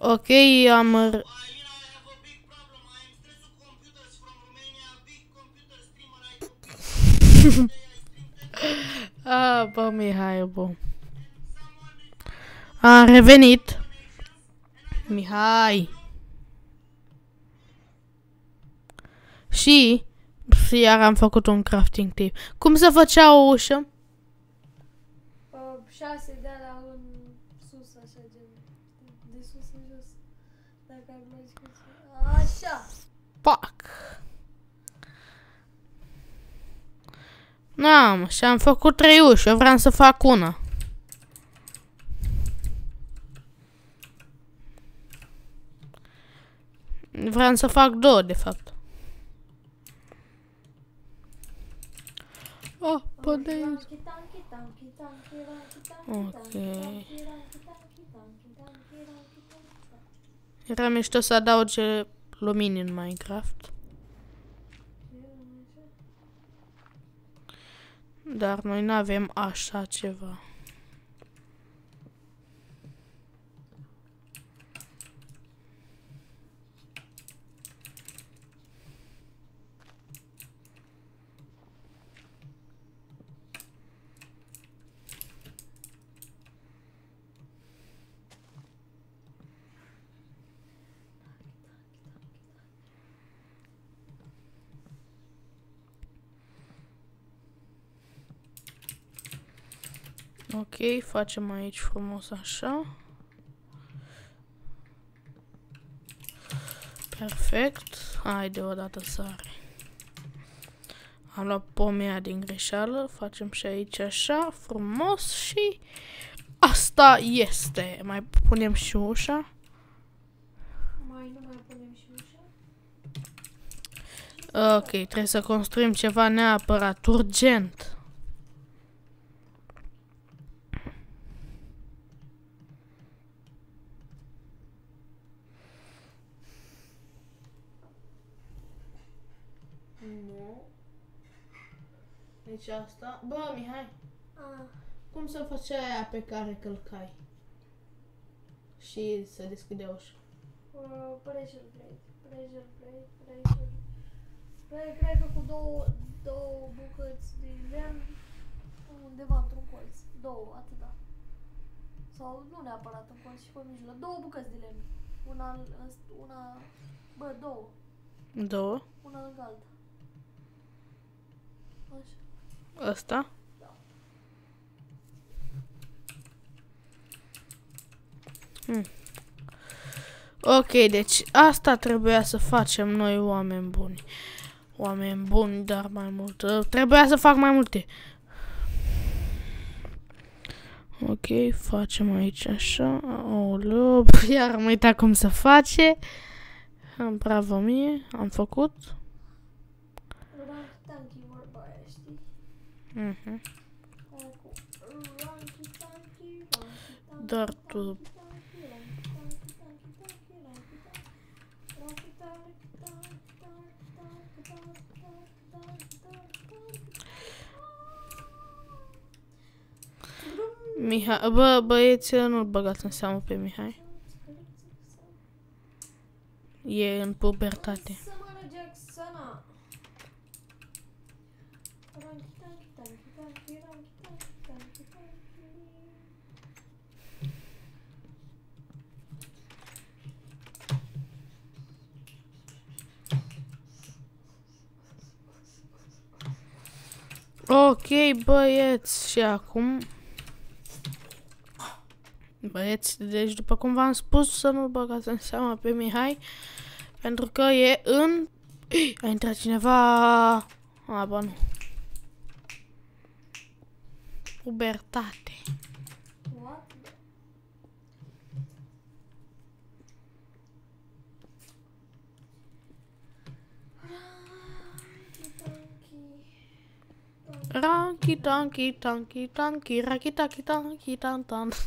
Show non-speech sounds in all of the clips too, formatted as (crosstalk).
Ok, am... r- (laughs) Ah, bă, Mihai, bă. Am revenit. Mihai. Și iar am făcut un crafting tip. Cum se făcea o ușă? Uh, șase de la în sus, așa, gen. De sus în jos. Dacă ar merge cu Așa. Pac. N-am, și am făcut trei uși, eu vreau să fac una. Vreau să fac două, de fapt. Oh, păi Tanki, tanki, tanki, tanki, ranki, tanki, Ok. tanki, tanki, ranki, tanki, tanki, tanki, ranki, tanki, Era mișto să adauge lumini în Minecraft. Dar noi nu avem așa ceva. Ok, facem aici frumos așa. Perfect. Haide odată sare. Am luat pomea din greșeală. Facem și aici așa, frumos și asta este. Mai punem și ușa. Mai nu mai punem și ușa? Ok, trebuie să construim ceva neapărat, urgent. Nu. Deci asta... Bă, Mihai, Ah, cum să făcea aia pe care călcai? Și să deschidea ușa. uh, pressure plate, pressure plate, pressure plate. Cred că cu două, două bucăți de lemn undeva într-un colț. Două, atâta. Sau nu neapărat în colț și pe mijloc. Două bucăți de lemn. Una, în- una, bă, două. Două. Una lângă alta. Așa. Ăsta. Hmm. Ok, deci asta trebuia să facem noi oameni buni. Oameni buni, dar mai mult. uh, Trebuia să fac mai multe. Ok, facem aici așa. Oleu, (laughs) iar am uitat cum să face. Am bravo mie, am făcut. Ranky tanky vorba aia, știi? Mhm. Aia cu ranky tanky, ranky tanky, Dar tu ranky tanky, ranky tanky, tanky, ranky tanky, ranky tanky, tanky, tanky, tanky, tanky, tanky, tanky, tanky. Mihai, bă, băieți, nu-l băgați în seamă pe Mihai. E în pubertate. Ok, băieți, și acum... Băieți, deci după cum v-am spus, să nu-l băgați în seama pe Mihai, pentru că e în... A intrat cineva... A, bă, nu. pubertate. What? Donkey, donkey, donkey, donkey, donkey, donkey, donkey, donkey,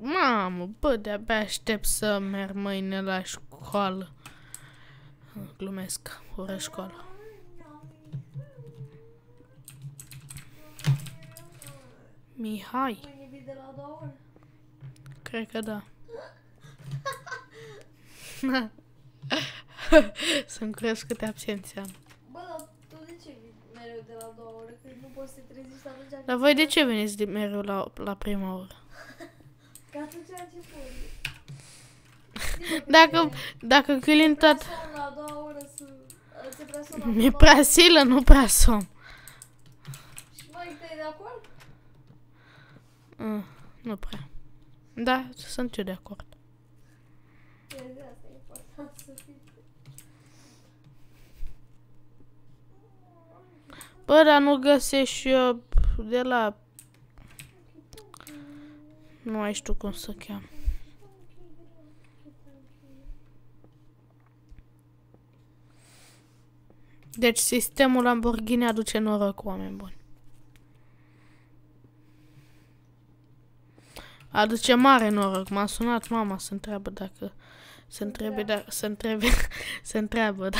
Mamă, bă, de-abia aștept să merg mâine la școală. Glumesc, ora școală. Mihai. Cred că da. (laughs) Să-mi crezi câte absențe am. Dar la voi de ce veniți mereu la prima oră? Dacă, dacă Călin tot... Mi-e prea silă, nu prea somn. Și mai de acord? Mm, nu prea. Da, sunt eu de acord. Bă, dar nu găsești eu de la nu mai știu cum să cheam. Deci sistemul Lamborghini aduce noroc, oameni buni. Aduce mare noroc. M-a sunat mama să întreabă dacă... Să întrebe, da, să întrebe, (laughs) să întreabă, da.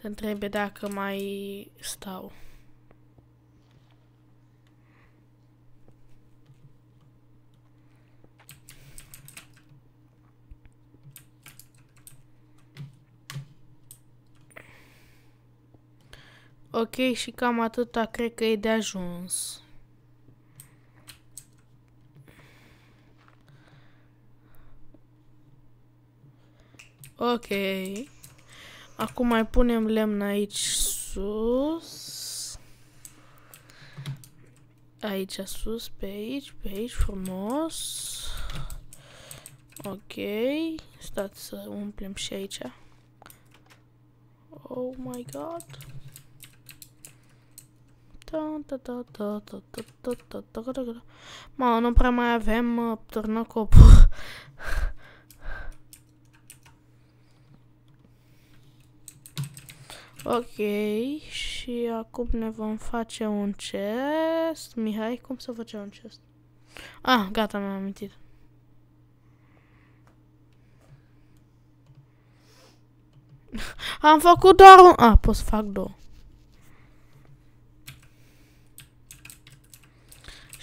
Să întrebe dacă mai stau. Ok, și cam atâta cred că e de ajuns. Ok. Acum mai punem lemn aici sus. Aici sus, pe aici, pe aici, frumos. Ok. Stați să umplem și aici. Oh my god. Mă, nu prea mai avem uh, târnăcopul. (laughs) Ok, și acum ne vom face un chest. Mihai, cum să face un chest? Ah, gata, mi-am amintit. (laughs) Am făcut doar un... Ah, pot să fac două.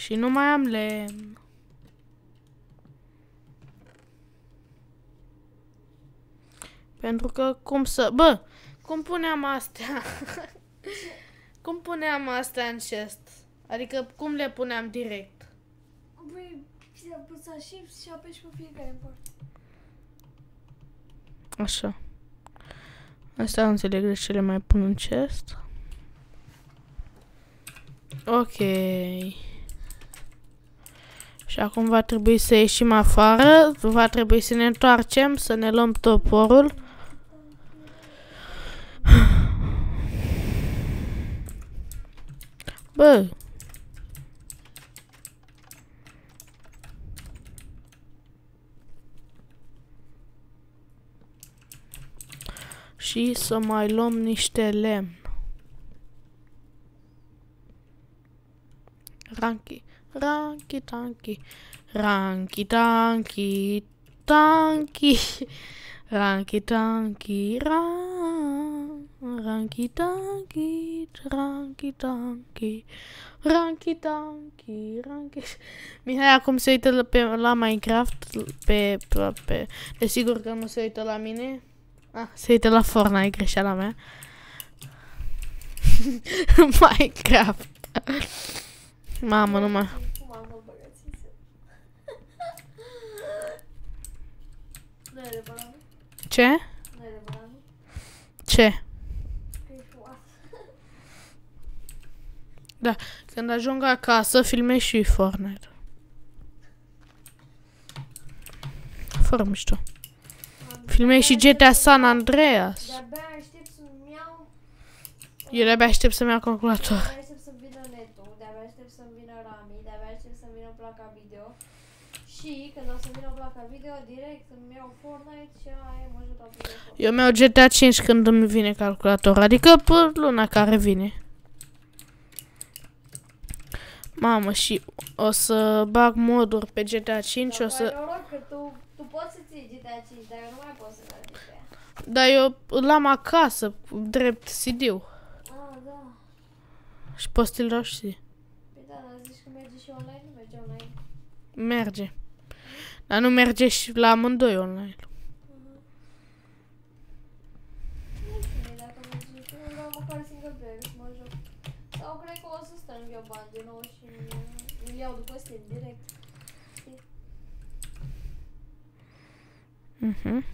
Și nu mai am lemn. Pentru că cum să... Bă, cum puneam astea? (laughs) cum puneam astea în chest? Adică cum le puneam direct? Băi, ți-a apăsat shift și apeși pe fiecare în parte. Așa. Asta nu înțeleg de ce le mai pun în chest. Ok. Și acum va trebui să ieșim afară, va trebui să ne întoarcem, să ne luăm toporul. Bă! Și să mai luăm niște lemn. Ranky, ranky, tanky, ranky, tanky, tanky, ranky, tanky, ran, ranky, tanky, ranky, tanky, ranky, tanky, ranky. Mihai acum se uită la, pe, la Minecraft, pe, pe, pe, desigur că nu se uită la mine. Ah, se uită la Fortnite, greșeala mea. (laughs) Minecraft. Mamă, nu mă. Ce? Ce? Da, când ajung acasă, filmez și Fortnite. Fără mișto. Filmez și GTA San Andreas. Eu de-abia aștept să-mi iau calculator. Și când o să vină placa video, direct îmi iau Fortnite și aia mă ajută la video. Eu mi-au GTA 5 când îmi vine calculator, adică pe luna care vine. Mamă, și o să bag moduri pe GTA 5 și o Dar să... ai noroc că tu, tu poți să ții GTA 5, dar eu nu mai pot să dau GTA. Dar eu l-am acasă, drept CD-ul. Ah, da. Și poți să-l dau și ție. Păi da, dar zici că merge și online? Nu merge online. Merge. Dar nu merge și la amândoi online. Mhm. Nu știu dacă merge și eu vreau măcar single player să mă joc. Sau cred că o să strâng eu bani din nou și îl iau după Steam direct. Mhm.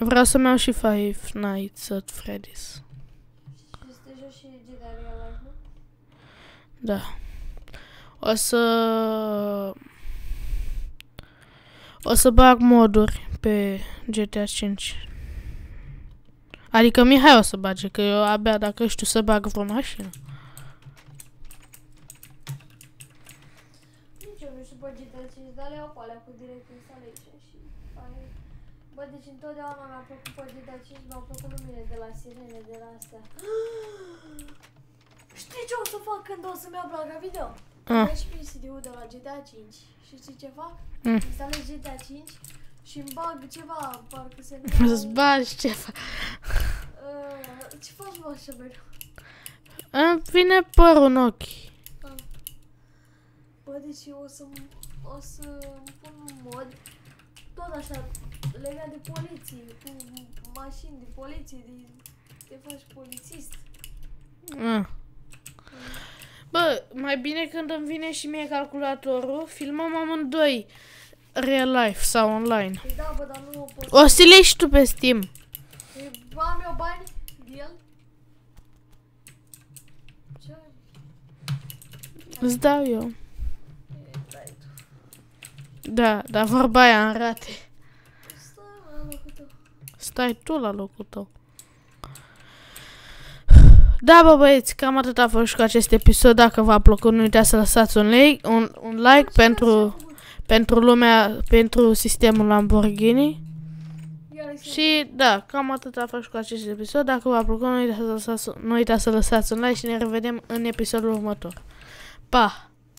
Eu vreau să-mi iau și Five Nights at Freddy's. Și să te joci și GTA Real Life, nu? Da. O să... O să bag moduri pe GTA 5. Adică Mihai o să bage, că eu abia dacă știu să bag vreo mașină. Nici eu nu știu pe GTA 5, dar le iau pe alea cu direct installation și aia. Bă, deci întotdeauna mi-a plăcut pe GTA 5, mi-au plăcut lumine de la sirene, de la astea. (gasps) Știi ce o să fac când o să-mi iau placa video? Ah. Deci pe CD-ul de la GTA 5 și știți ce fac? Mm. Instalez GTA 5 și îmi bag ceva, parcă se (laughs) Îți bagi ceva. Uh, ce faci mă așa mereu? Îmi vine părul în ochi. Bă, deci eu o să o să pun un mod tot așa legat de poliție, cu mașini de poliție, de te faci polițist. Ah. Bă, mai bine când îmi vine și mie calculatorul, filmăm amândoi real life sau online. Păi da, bă, dar nu o pot. O să le ieși și tu pe Steam. Păi, am eu bani de el? Ce ai? Îți dau eu. E, dai tu. Da, dar vorba aia în rate. Stai, mă, la locul tău. Stai tu la locul tău. Da, bă băieți, cam atât a fost și cu acest episod. Dacă v-a plăcut, nu uitați să lăsați un like, un, un like pentru, pentru lumea, pentru sistemul Lamborghini. Iar îi se- Și da, cam atât a fost și cu acest episod. Dacă v-a plăcut, nu uitați să lăsați, nu uitați să lăsați un like și ne revedem în episodul următor. Pa!